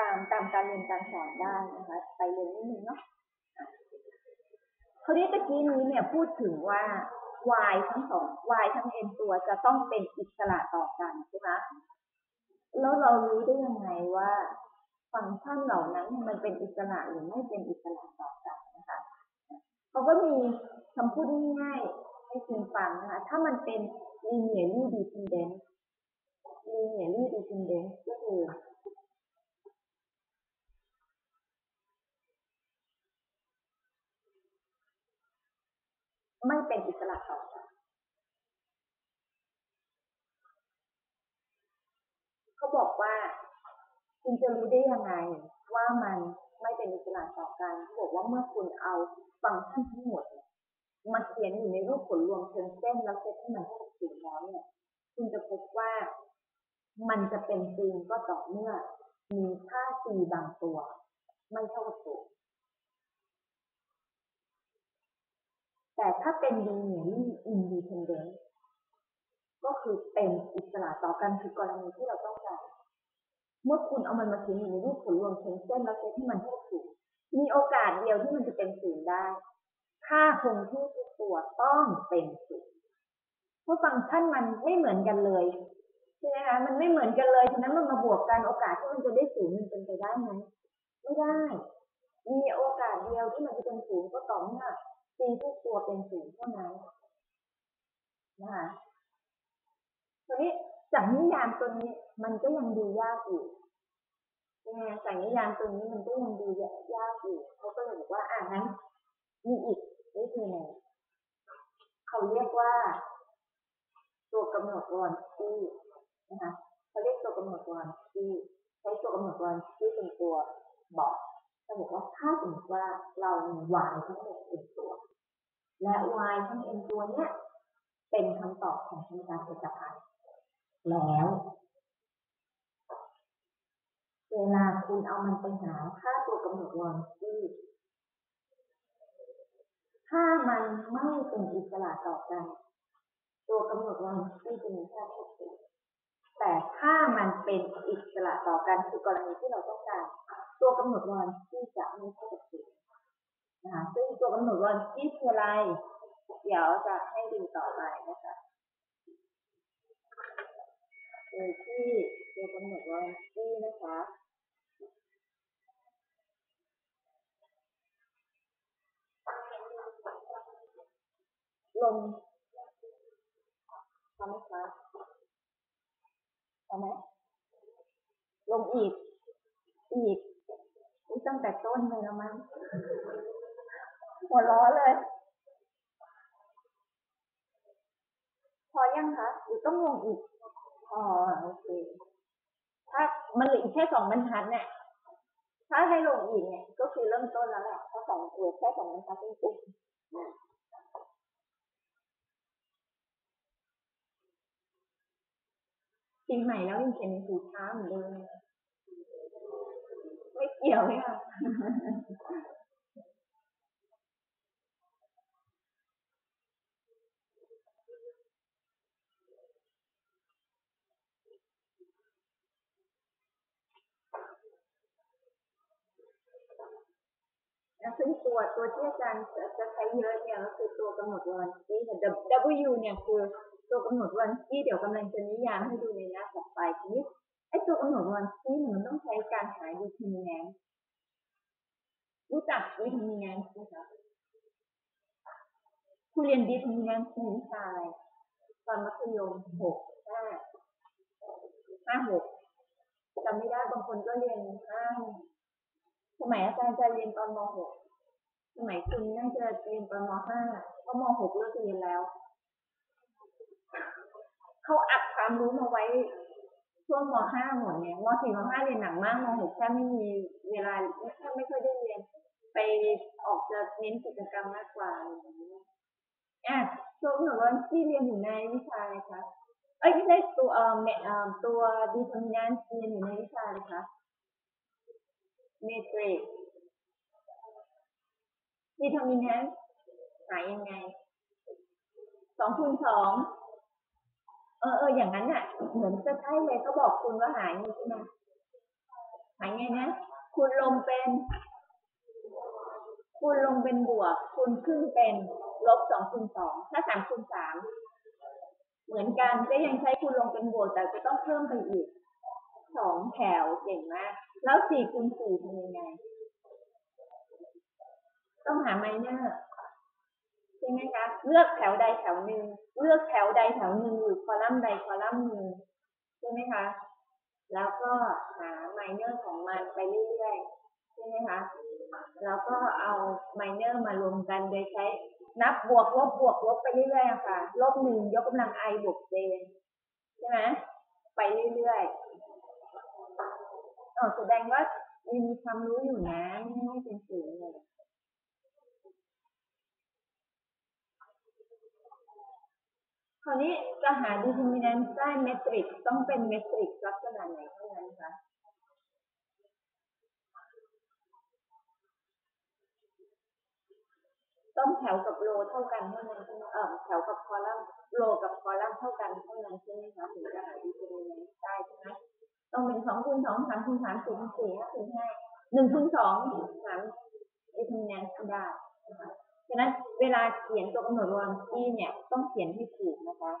ตามตามการเรียนการสอนได้นะคะ ไปเรียนนิดนึงเนาะคราวนี้ตะกี้นี้เนี่ยพูดถึงว่า y ทั้งสอง y ทั้ง n ตัวจะต้องเป็นอิสระต่อกันใช่ไหมแล้วเรารู้ได้ยังไงว่าฟังก์ชันเหล่านั้นมันเป็นอิสระหรือไม่เป็นอิสระต่อกันนะคะเขาก็มีคำพูดง่ายๆให้คุณฟังนะคะ ถ้ามันเป็น linearly dependent linearly dependent ก็คือ ไม่เป็นอิสระต่อกันเขาบอกว่า คุณจะรู้ได้ยังไงว่ามันไม่เป็นอิสระต่อกันเขาบอกว่าเมื่อคุณเอาฟังก์ชันทั้งหมดมาเขียนอยู่ในรูปผลรวมเชิงเส้นแล้วเซตให้มันเท่ากับศูนแล้วเนี่ย คุณจะพบว่ามันจะเป็นจริงก็ต่อเมื่อมีค่า c บางตัว ไม่เท่ากับศูนย์ แต่ถ้าเป็น linearly independent ก็คือเป็นอิสระต่อกันคือกรณีที่เราต้องการเมื่อคุณเอามันมาเขียนอยู่ในรูปผลรวมเชิงเส้นแล้วเซตให้มันเท่าศูนย์มีโอกาสเดียวที่มันจะเป็นศูนย์ได้ ค่าคงที่ทุกตัวต้องเป็นศูนย์เพราะฟังก์ชันมันไม่เหมือนกันเลยใช่ไหมคะมันไม่เหมือนกันเลยฉะนั้นมันมาบวกกันโอกาสที่มันจะได้ศูนย์มันเป็นไปได้ไหมไม่ได้ มีโอกาสเดียวที่มันจะเป็นศูนย์ก็ต่อเมื่อ ซีทุกตัวเป็นศูนย์เท่านั้นนะคะทีนี้จากนิยามตัวนี้มันก็ยังดูยากอยู่ใช่ไหมจากนิยามตัวนี้มันก็ยังดูยากอยู่เขาก็เลยบอกว่าอ่านั้นมีอีกวิธีหนึ่งเขาเรียกว่า ตัวกำหนดวันที่นะคะเขาเรียกตัวกำหนดวันที่ใช้ตัวกำหนดวันที่เป็นตัวบอกจะบอกว่าถ้าสมมติว่าเรามี y ทั้งหมดเป็นตัว และ y ทั้ง n ตัวเนี้ยเป็นคำตอบของสมการเอกพันธ์แล้ว เวลาคุณเอามันไปหาค่าตัวกำหนดวันที่ถ้ามันไม่เป็นอิสระต่อกัน ตัวกำหนดวันที่จะมีค่าเท่ากันแต่ถ้ามันเป็นอิสระต่อกันคือกรณีที่เราต้องการ ตัวกำหนดวันที่จะไม่เท่ากับศูนย์ นะคะซึ่งตัวกำหนดวันที่คืออะไร เดี๋ยวจะให้ดูต่อไปนะคะโดยที่ตัวกำหนดวันที่นะคะลงทำไหมคะทำไหมลงอีก อีกตั้งแต่ต้นเลยแล้วมั้ง หัวล้อเลย พอยังคะหรือต้องลงอีก อ๋อโอเค ถ้ามันเหลืออีกแค่สองบรรทัดเนี่ยถ้าให้ลงอีกเนี่ย ก็คือเริ่มต้นแล้วแหละเพราะสองตัวแค่สองบรรทัดจริงปีใหม่แล้วยังเขียนหนังสือช้าเหมือนเดิมไม่เกี่ยวเลยค่ะ ซึ่งตัวตัวที่อาจารย์จะใช้เยอะเนี่ยก็คือตัวกำหนดวันที่แต่ W เนี่ยคือตัวกำหนดวันที่เดี๋ยวกำลังจะนิยามให้ดูในหน้าต่อไปทีนี้ไอ้ตัวกำหนดวันที่มันต้องใช้การหา determinant รู้จัก determinant ไหมคะคุณเรียน determinant ในวิชาอะไรตอนมัธยมหกห้าห้าหกจำไม่ได้บางคนก็เรียนห้า สมัยอาจารย์จะเรียนตอนม .6 สมัยคุณน่าจะเรียนตอนม .5 เพราะม .6 เลิกเรียนแล้ว เขาอัดความรู้มาไว้ช่วงม .5 หมดเนี่ยม .4 ม .5 เรียนหนักมากม .6 แค่ไม่มีเวลาแค่ไม่ค่อยได้เรียน ไปออกจะเน้นกิจกรรมมากกว่าอย่างนี้อะตัวหนูว่าที่เรียนอยู่ในวิชาอะไรคะเอ้ยไม่ใช่ตัวเอ่อตัว determinant เรียนอยู่ในวิชาอะไรคะ เมตริกดีทอมินแนนหายยังไง สองคูณสอง เออเอออย่างนั้นน่ะ เหมือนจะใช่เลยเขาบอกคุณว่าหายใช่ไหมหายไงนะ คุณลงเป็น คุณลงเป็นบวก คุณขึ้นเป็นลบสองคูณสอง ถ้าสามคูณสาม เหมือนกันก็ยังใช้คูณลงเป็นบวก แต่จะต้องเพิ่มไปอีก สองแถวเก่งมาก แล้วสี่คูณสี่ทำยังไง ต้องหาไมเนอร์ใช่ไหมคะ เลือกแถวใดแถวหนึ่ง เลือกแถวใดแถวหนึ่งหรือคอลัมน์ใดคอลัมน์หนึ่งใช่ไหมคะ แล้วก็หาไมเนอร์ของมันไปเรื่อยๆ ใช่ไหมคะ แล้วก็เอาไมเนอร์มารวมกันโดยใช้นับบวกลบบวกลบไปเรื่อยๆค่ะ ลบหนึ่งยกกำลังไอบวกเจใช่ไหม ไปเรื่อยๆ อ๋อแสดงว่ายังมีความรู้อยู่นะไม่เป็นศูนย์เลยคราวนี้จะหา determinant ได้เมตริกต้องเป็นเมตริกลักษณะไหนเท่านั้นคะต้องแถวกับโรเท่ากันเท่านั้นใช่ไหมเออแถวกับคอลัมน์โรกับคอลัมน์เท่ากันเท่านั้นใช่ไหมคะถึงจะหา determinant ได้ใช่ไหม ต้องเป็นสองคูณสองสามคูณสามสี่คูณสี่ห้าคูณห้าหนึ่งคูณสองสาม determinant ได้นะคะฉะนั้นเวลาเขียนตัวกำหนดวางที่เนี่ยต้องเขียนให้ถูกนะคะ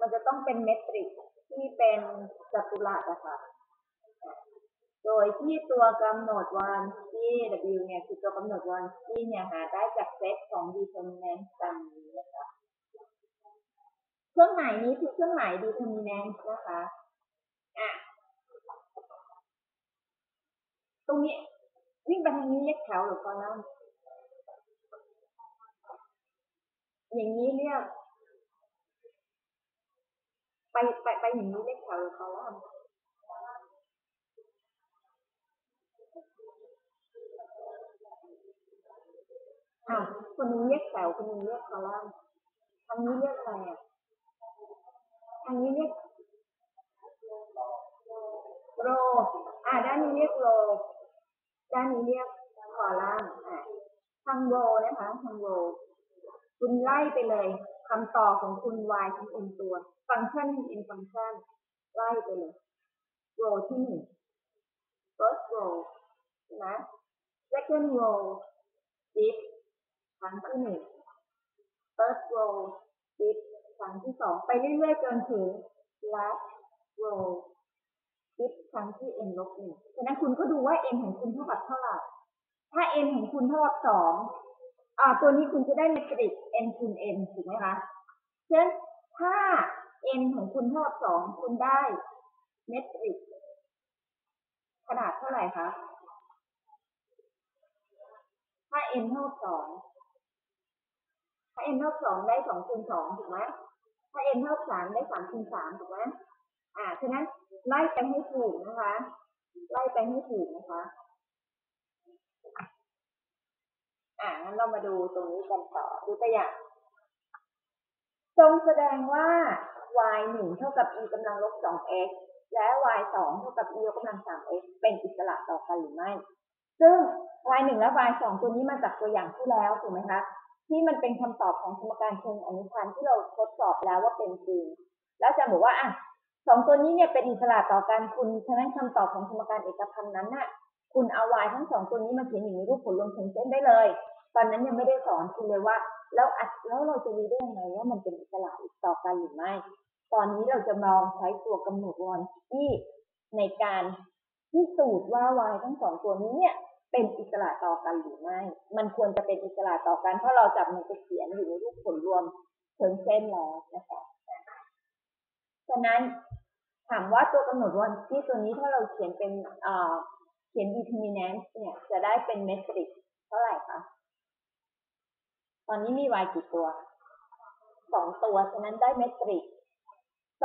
มันจะต้องเป็นเมตริกที่เป็นจัตุรัสอะค่ะโดยที่ตัวกำหนดวันที่ W เนี่ยคือตัวกำหนดวันที่เนี่ยหาได้จากเซตของ determinant ดังนี้นะคะ เครื่องหมายนี้คือเครื่องหมาย determinant นะคะ ตรงนี้วิ่งไปทางนี้เรียกแถวหรือคอลัมน์อย่างนี้เรียกไปไปไปอย่างนี้เรียกแถวหรือคอลัมน์อะคนนึงเรียกแถวคนนึงเรียกคอลัมน์ทางนี้เรียกอะไรอะทางนี้เรียกโร อะด้านนี้เรียกโรด้านนี้เรียกคอลัมน์อะทางโรนะคะทางโรคุณไล่ไปเลยคำต่อของคุณ y ทั้ง n ตัว ฟังก์ชันทั้ง n ฟังก์ชันไล่ไปเลยโรที่หนึ่ง first row ใช่ไหม second row dip ครั้งที่หนึ่ง third row dip ครั้งที่สอง ไปเรื่อยๆจนถึง last row dip ครั้งที่ n ลบหนึ่งฉะนั้นคุณก็ดูว่า n ของคุณเท่ากับเท่าไหร่ ถ้า n ของคุณเท่ากับสองอ่า ตัวนี้คุณจะได้เมตริก n คูณ n ถูกไหมคะฉะนั้นถ้า n ของคุณเท่ากับสองคุณได้เมตริกขนาดเท่าไหร่คะ ถ้า n เท่ากับสองถ้า n เท่ากับสองได้สองคูณสองถูกไหมถ้า n เท่ากับสามได้สามคูณสามถูกไหม อ่าฉะนั้นไล่ไปให้ถูกนะคะ ไล่ไปให้ถูกนะคะ อ่างั้นเรามาดูตรงนี้กันต่อดูตัวอย่างจงแสดงว่า y หนึ่งเท่ากับ e กำลังลบสอง x และ y สองเท่ากับ e ยกกำลังสาม x เป็นอิสระต่อกันหรือไม่ ซึ่ง y หนึ่งและ y สองตัวนี้มาจากตัวอย่างที่แล้วถูกไหมคะ ที่มันเป็นคำตอบของสมการเชิงอนุพันธ์ที่เราทดสอบแล้วว่าเป็นจริง แล้วจะบอกว่าอะ สองตัวนี้เนี่ยเป็นอิสระต่อกันคุณฉะนั้นคำตอบของสมการเอกพันธ์นั้นน่ะ คุณเอา y ทั้งสองตัวนี้มาเขียนอยู่ในรูปผลรวมเชิงเส้นได้เลย ตอนนั้นยังไม่ได้สอนคุณเลยว่า แล้วอัดแล้วเราจะรู้ได้ยังไงว่ามันเป็นอิสระต่อกันหรือไม่ ตอนนี้เราจะลองใช้ตัวกำหนดวอนที่ในการพิสูจน์ว่า y ทั้งสองตัวนี้เนี่ยเป็นอิสระต่อกันหรือไม่ มันควรจะเป็นอิสระต่อกันเพราะเราจับมันไปเขียนอยู่ในรูปผลรวมเชิงเส้นแล้วนะคะ ฉะนั้นถามว่าตัวกำหนดวันที่ตัวนี้ถ้าเราเขียนเป็นเอ่อเขียน determinant เนี่ยจะได้เป็นเมตริกเท่าไหร่คะตอนนี้มี y กี่ตัวสองตัว ฉะนั้นได้เมตริก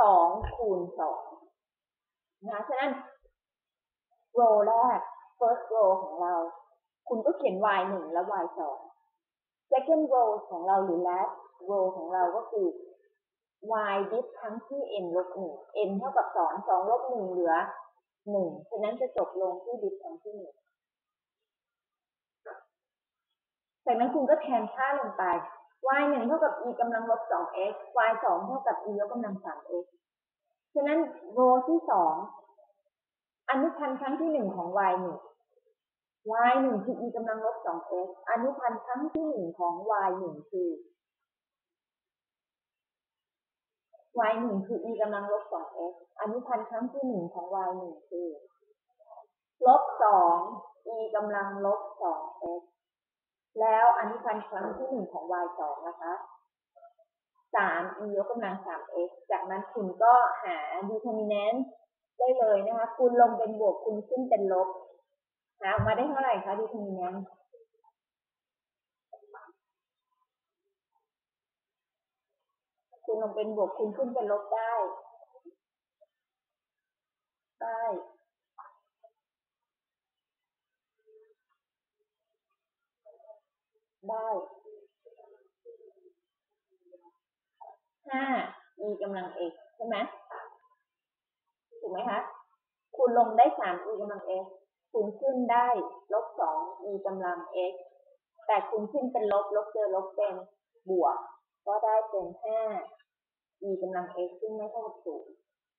สองคูณสองนะฉะนั้น row แรก first row ของเรา คุณก็เขียน y หนึ่งและ y สอง second row ของเราหรือ last row ของเราก็คือ y dip ทั้งที่ n ลบหนึ่ง n เท่ากับสองสองลบหนึ่งเหลือหนึ่งฉะนั้นจะจบลงที่ dip ทั้งที่หนึ่งจากนั้นคุณก็แทนค่าลงไป y หนึ่งเท่ากับ e กำลังลบสอง x y สองเท่ากับ e ยกกำลังสาม x ฉะนั้น row ที่สองอนุพันธ์ครั้งที่หนึ่งของ y หนึ่ง y หนึ่งคือ e กำลังลบสอง x อนุพันธ์ครั้งที่หนึ่งของ y หนึ่งคือ y หนึ่งคือ e กำลังลบสอง x อนุพันธ์ครั้งที่หนึ่งของ y หนึ่งคือลบสอง e กำลังลบสอง x แล้วอนุพันธ์ครั้งที่หนึ่งของ y สองนะคะสาม e ยกกำลังสาม x จากนั้นคุณก็หา determinant ได้เลยนะคะ คุณลงเป็นบวกคุณขึ้นเป็นลบหาออกมาได้เท่าไหร่คะ determinant คุณลงเป็นบวกคุณขึ้นเป็นลบได้ ได้ได้ห้า e กำลัง x ใช่ไหมถูกไหมคะคุณลงได้สาม e กำลัง x คุณขึ้นได้ลบสอง e กำลัง x แต่คุณขึ้นเป็นลบลบเจอลบเป็นบวก ก็ได้เป็นห้า e กำลัง x ซึ่งไม่เท่ากับศูนย์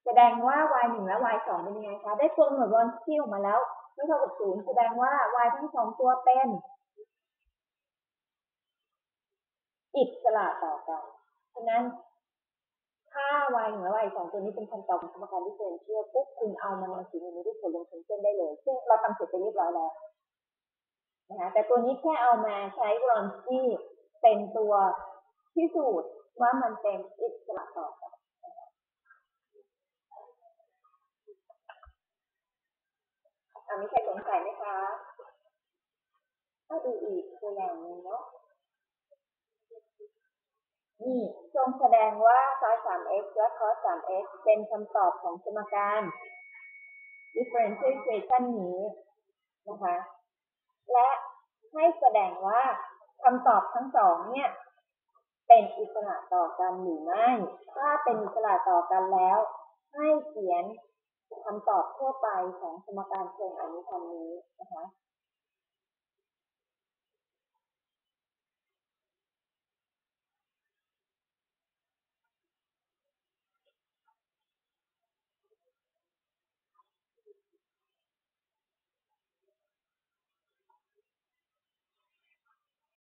แสดงว่า y หนึ่งและ y สองเป็นยังไงคะ ได้ตัวหนดวยบอลที่ออกมาแล้ว ไม่เท่ากับศูนย์แสดงว่า y ทั้งสองตัวเป็น อิสระต่อกันฉะนั้นถ้า y หนึ่งและ y สองตัวนี้เป็นคำตอบของสมการ differential ปุ๊บคุณเอามันมาเขียนในนี้ด้วยผลรวมเชิงเส้นได้เลย ซึ่งเราทำเสร็จไปเรียบร้อยแล้วนะคะแต่ตัวนี้แค่เอามาใช้วอลที่เป็นตัว พิสูจน์ว่ามันเป็นอิสระต่อกันอ่ามีใครสงสัยไหมคะถ้าดูอีกตัวอย่างหนึงเนาะนี่จงแสดงว่า sin 3x และ cos 3x เป็นคำตอบของสมการ differential equation นี้นะคะ และให้แสดงว่าคำตอบทั้งสองเนี่ย เป็นอิสระต่อกันหรือไม่ ถ้าเป็นอิสระต่อกันแล้ว ให้เขียนคำตอบทั่วไปของสมการเชิงอนุพันธ์นี้นะคะ